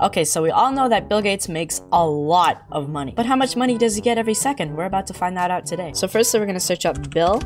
Okay, so we all know that Bill Gates makes a lot of money. But how much money does he get every second? We're about to find that out today. So firstly, we're to search up Bill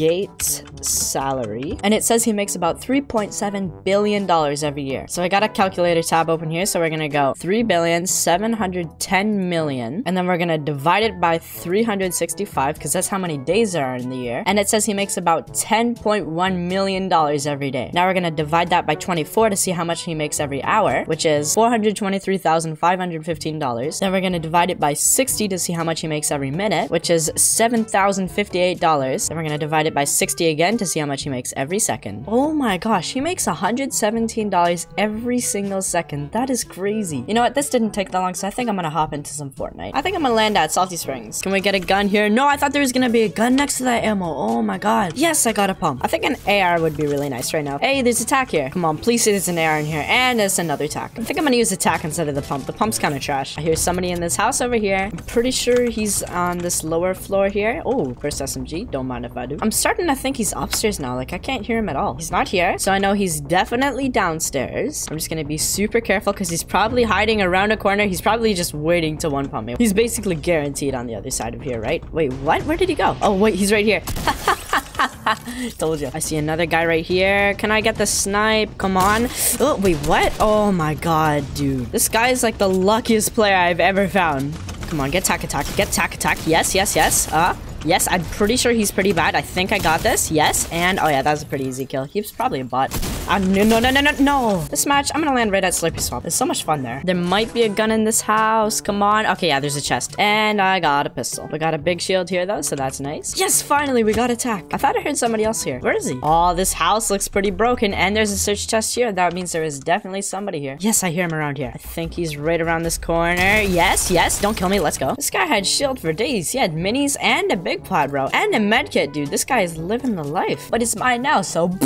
Gates salary. And it says he makes about $3.7 billion every year. So I got a calculator tab open here. So we're going to go 3 billion, 710 million. And then we're going to divide it by 365 because that's how many days there are in the year. And it says he makes about $10.1 million every day. Now we're going to divide that by 24 to see how much he makes every hour, which is $423,515. Then we're going to divide it by 60 to see how much he makes every minute, which is $7,058. Then we're going to divide it by 60 again to see how much he makes every second. Oh my gosh, he makes $117 every single second. That is crazy. You know what? This didn't take that long, so I think I'm gonna hop into some Fortnite. I think I'm gonna land at Salty Springs. Can we get a gun here? No, I thought there was gonna be a gun next to that ammo. Oh my god. Yes, I got a pump. I think an AR would be really nice right now. Hey, there's a tack here. Come on, please there's an AR in here. And there's another tack. I think I'm gonna use the tack instead of the pump. The pump's kind of trash. I hear somebody in this house over here. I'm pretty sure he's on this lower floor here. Oh, first SMG. Don't mind if I do. I'm starting to think he's upstairs now. Like, I can't hear him at all. He's not here, so I know he's definitely downstairs. I'm just gonna be super careful because he's probably hiding around a corner. He's probably just waiting to one pump me. He's basically guaranteed on the other side of here, right? Wait, what? Where did he go? Oh, wait, he's right here. Told you. I see another guy right here. Can I get the snipe? Come on. Oh, wait, what? Oh my god, dude. This guy is like the luckiest player I've ever found. Come on, get tack attack. Get tack attack. Yes, yes, yes. Uh, Yes, I'm pretty sure he's pretty bad. I think I got this. Yes, and oh yeah, that was a pretty easy kill. He was probably a bot. No, no, no, no, no, no. This match, I'm gonna land right at Slurpy Swamp. It's so much fun there. There might be a gun in this house. Come on. Okay, yeah, there's a chest. And I got a pistol. We got a big shield here though, so that's nice. Yes, finally, we got attack. I thought I heard somebody else here. Where is he? Oh, this house looks pretty broken, and there's a search chest here. That means there is definitely somebody here. Yes, I hear him around here. I think he's right around this corner. Yes, yes, don't kill me. Let's go. This guy had shield for days. He had minis and a big plot, bro. And and a medkit, dude. This guy is living the life. But it's mine now, so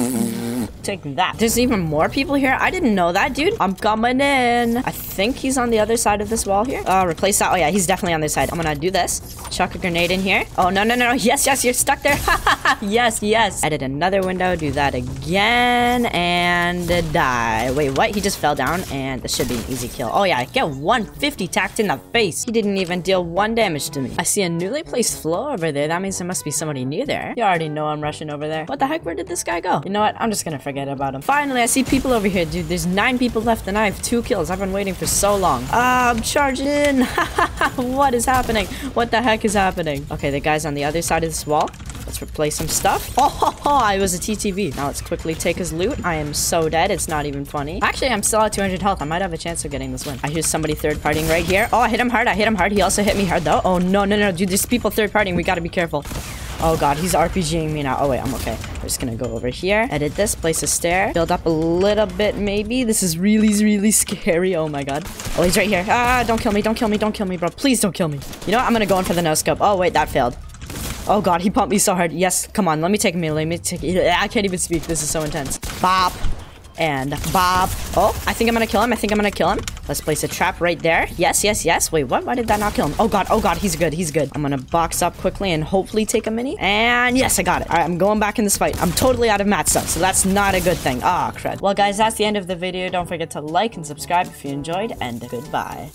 take that. There's even more people here. I didn't know that, dude. I'm coming in. I think he's on the other side of this wall here. Uh, replace that. Oh, yeah, he's definitely on this side. I'm gonna do this. Chuck a grenade in here. Oh, no, no, no, no. Yes, yes, you're stuck there. yes, yes. Edit another window. Do that again. And die. Wait, what? He just fell down, and this should be an easy kill. Oh, yeah, get 150 tacked in the face. He didn't even deal one damage to me. I see a newly placed floor over there. That means there must be somebody near there. You already know I'm rushing over there. What the heck? Where did this guy go? You know what? I'm just gonna forget about him. Finally, I see people over here, dude. There's nine people left, and I have two kills. I've been waiting for so long. Ah, I'm charging in. what is happening? What the heck is happening? Okay, the guy's on the other side of this wall. Let's replace some stuff. Oh, I was a TTV. Now let's quickly take his loot. I am so dead. It's not even funny. Actually, I'm still at 200 health. I might have a chance of getting this win. I hear somebody third partying right here. Oh, I hit him hard. I hit him hard. He also hit me hard though. Oh, no, no, no. Dude, there's people third partying. We gotta be careful. Oh god, he's RPGing me now. Oh wait, I'm okay. We're just gonna go over here, edit this, place a stair, build up a little bit maybe. This is really, really scary. Oh my god. Oh, he's right here. Ah, don't kill me, don't kill me, don't kill me, bro. Please don't kill me. You know what? I'm gonna go in for the no scope. Oh wait, that failed. Oh god, he pumped me so hard. Yes, come on, let me take me. Let me take I can't even speak. This is so intense. Bop and Bob. Oh, I think I'm gonna kill him. I think I'm gonna kill him. Let's place a trap right there. Yes, yes, yes. Wait, what? Why did that not kill him? Oh god, oh god, he's good, he's good. I'm gonna box up quickly and hopefully take a mini. And yes, I got it. All right, I'm going back in this fight. I'm totally out of mat stuff, so that's not a good thing. Ah, oh, crud. Well, guys, that's the end of the video. Don't forget to like and subscribe if you enjoyed, and goodbye.